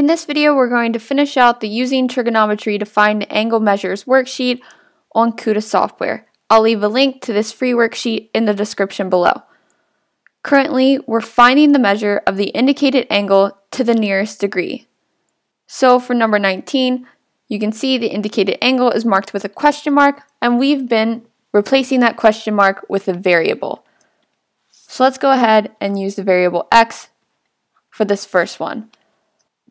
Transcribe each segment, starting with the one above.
In this video, we're going to finish out the Using Trigonometry to Find Angle Measures worksheet on Kuta software. I'll leave a link to this free worksheet in the description below. Currently, we're finding the measure of the indicated angle to the nearest degree. So for number 19, you can see the indicated angle is marked with a question mark, and we've been replacing that question mark with a variable. So let's go ahead and use the variable x for this first one.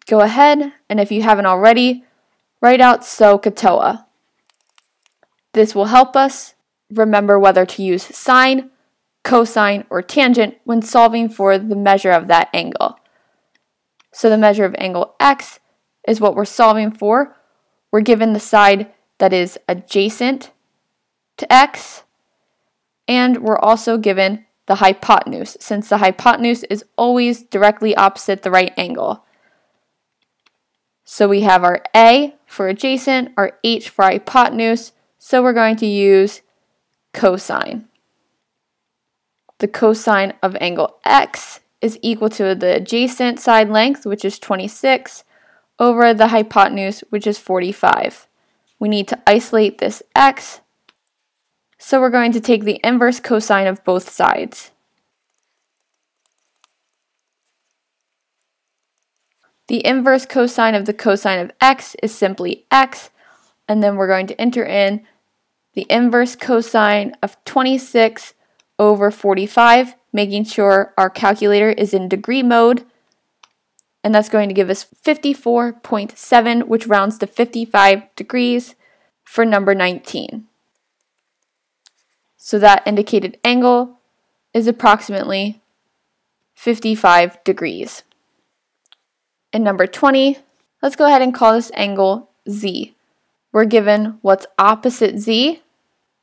Go ahead, and if you haven't already, write out So SOHCAHTOA. This will help us remember whether to use sine, cosine, or tangent when solving for the measure of that angle. So the measure of angle x is what we're solving for. We're given the side that is adjacent to x, and we're also given the hypotenuse, since the hypotenuse is always directly opposite the right angle. So we have our A for adjacent, our H for hypotenuse, so we're going to use cosine. The cosine of angle X is equal to the adjacent side length, which is 26, over the hypotenuse, which is 45. We need to isolate this X so we're going to take the inverse cosine of both sides. The inverse cosine of the cosine of x is simply x, and then we're going to enter in the inverse cosine of 26 over 45, making sure our calculator is in degree mode, and that's going to give us 54.7, which rounds to 55 degrees for number 19. So that indicated angle is approximately 55 degrees. In number 20, let's go ahead and call this angle z. We're given what's opposite z,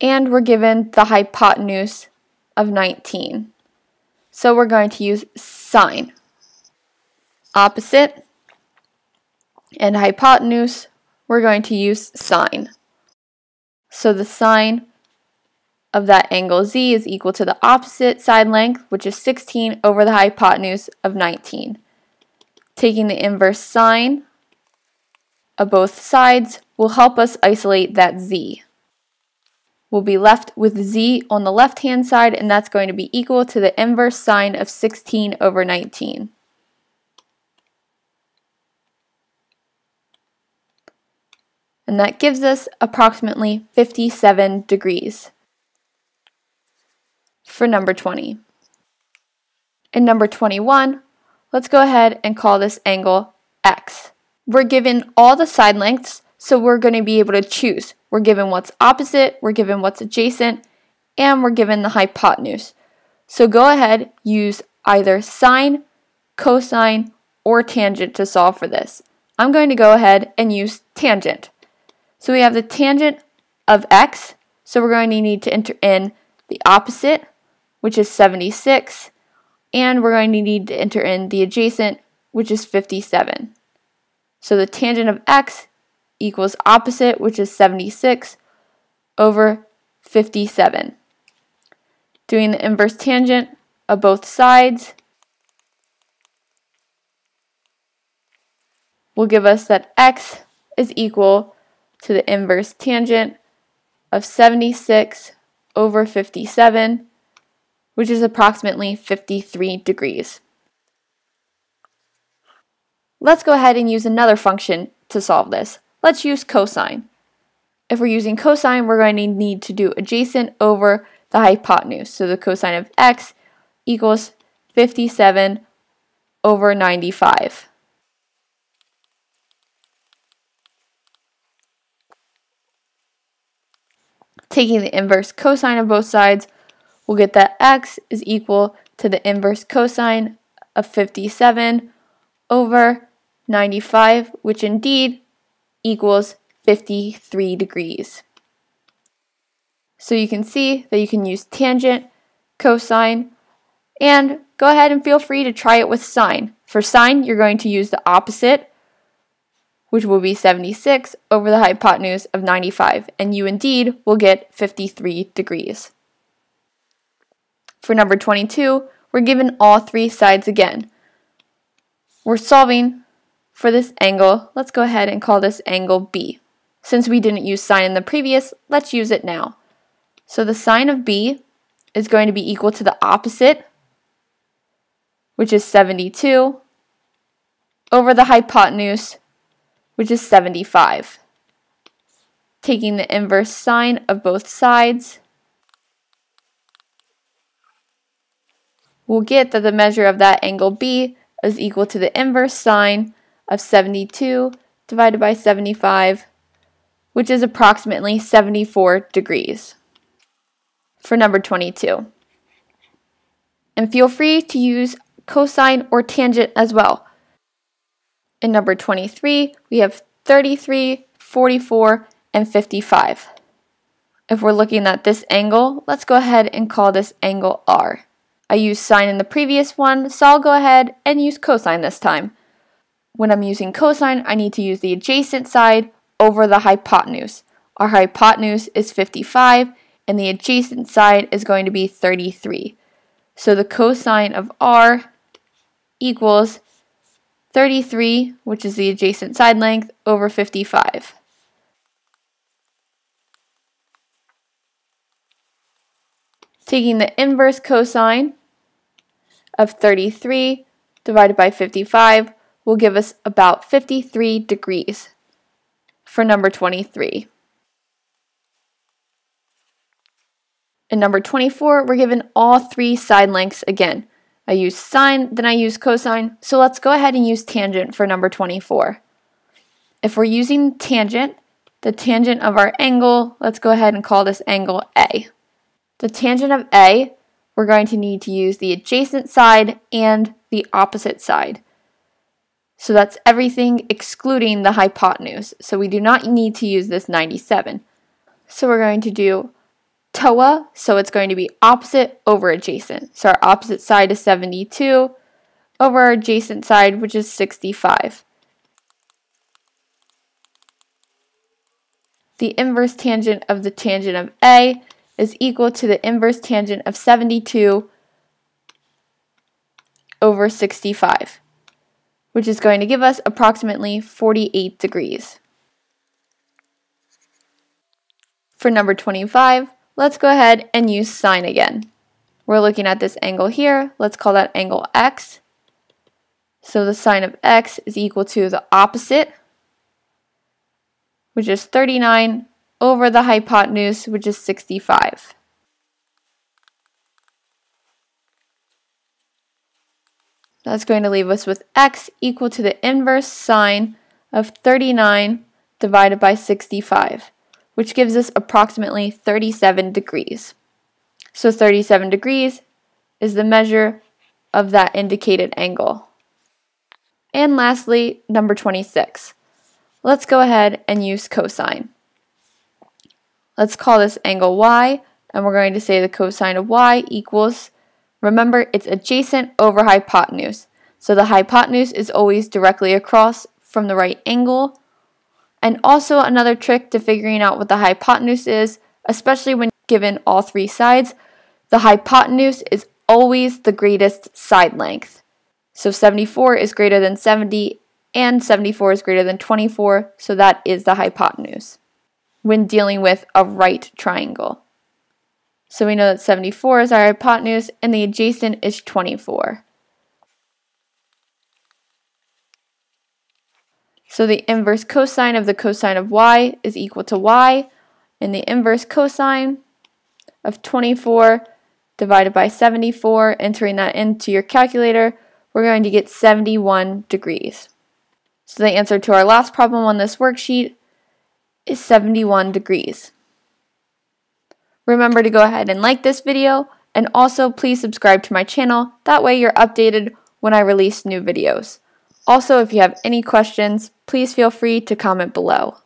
and we're given the hypotenuse of 19. So we're going to use sine. Opposite and hypotenuse, we're going to use sine. So the sine of that angle z is equal to the opposite side length, which is 16 over the hypotenuse of 19. Taking the inverse sine of both sides will help us isolate that z. We'll be left with z on the left-hand side, and that's going to be equal to the inverse sine of 16 over 19. And that gives us approximately 57 degrees for number 20. In number 21, let's go ahead and call this angle x. We're given all the side lengths, so we're going to be able to choose. We're given what's opposite, we're given what's adjacent, and we're given the hypotenuse. So go ahead, use either sine, cosine, or tangent to solve for this. I'm going to go ahead and use tangent. So we have the tangent of x, so we're going to need to enter in the opposite, which is 76, and we're going to need to enter in the adjacent, which is 57. So the tangent of x equals opposite, which is 76, over 57. Doing the inverse tangent of both sides will give us that x is equal to the inverse tangent of 76 over 57, which is approximately 53 degrees. Let's go ahead and use another function to solve this. Let's use cosine. If we're using cosine, we're going to need to do adjacent over the hypotenuse. So the cosine of x equals 57 over 95. Taking the inverse cosine of both sides, we'll get that x is equal to the inverse cosine of 57 over 95, which indeed equals 53 degrees. So you can see that you can use tangent, cosine, and go ahead and feel free to try it with sine. For sine, you're going to use the opposite, which will be 76 over the hypotenuse of 95, and you indeed will get 53 degrees. For number 22, we're given all three sides again. We're solving for this angle, let's go ahead and call this angle B. Since we didn't use sine in the previous, let's use it now. So the sine of B is going to be equal to the opposite, which is 72, over the hypotenuse, which is 75. Taking the inverse sine of both sides, we'll get that the measure of that angle B is equal to the inverse sine of 72 divided by 75, which is approximately 74 degrees for number 22. And feel free to use cosine or tangent as well. In number 23, we have 33, 44, and 55. If we're looking at this angle, let's go ahead and call this angle R. I used sine in the previous one, so I'll go ahead and use cosine this time. When I'm using cosine, I need to use the adjacent side over the hypotenuse. Our hypotenuse is 55, and the adjacent side is going to be 33. So the cosine of r equals 33, which is the adjacent side length, over 55. Taking the inverse cosine of 33 divided by 55 will give us about 53 degrees for number 23. In number 24, we're given all three side lengths again. I use sine, then I use cosine, so let's go ahead and use tangent for number 24. If we're using tangent, the tangent of our angle, let's go ahead and call this angle A. The tangent of A, we're going to need to use the adjacent side and the opposite side. So that's everything excluding the hypotenuse. So we do not need to use this 97. So we're going to do TOA, so it's going to be opposite over adjacent. So our opposite side is 72 over our adjacent side, which is 65. The inverse tangent of the tangent of A is equal to the inverse tangent of 72 over 65 which is going to give us approximately 48 degrees. For number 25, let's go ahead and use sine again. We're looking at this angle here. Let's call that angle x. So the sine of x is equal to the opposite, which is 39, over the hypotenuse, which is 65. That's going to leave us with x equal to the inverse sine of 39 divided by 65, which gives us approximately 37 degrees. So 37 degrees is the measure of that indicated angle. And lastly, number 26. Let's go ahead and use cosine. Let's call this angle y, and we're going to say the cosine of y equals Remember, it's adjacent over hypotenuse. So the hypotenuse is always directly across from the right angle. And also another trick to figuring out what the hypotenuse is, especially when given all three sides, the hypotenuse is always the greatest side length. So 74 is greater than 70 and 74 is greater than 24, so that is the hypotenuse when dealing with a right triangle. So we know that 74 is our hypotenuse and the adjacent is 24. So the inverse cosine of the cosine of y is equal to y, and the inverse cosine of 24 divided by 74, entering that into your calculator, we're going to get 71 degrees. So the answer to our last problem on this worksheet is 71 degrees. Remember to go ahead and like this video, and also please subscribe to my channel, that way you're updated when I release new videos. Also, if you have any questions, please feel free to comment below.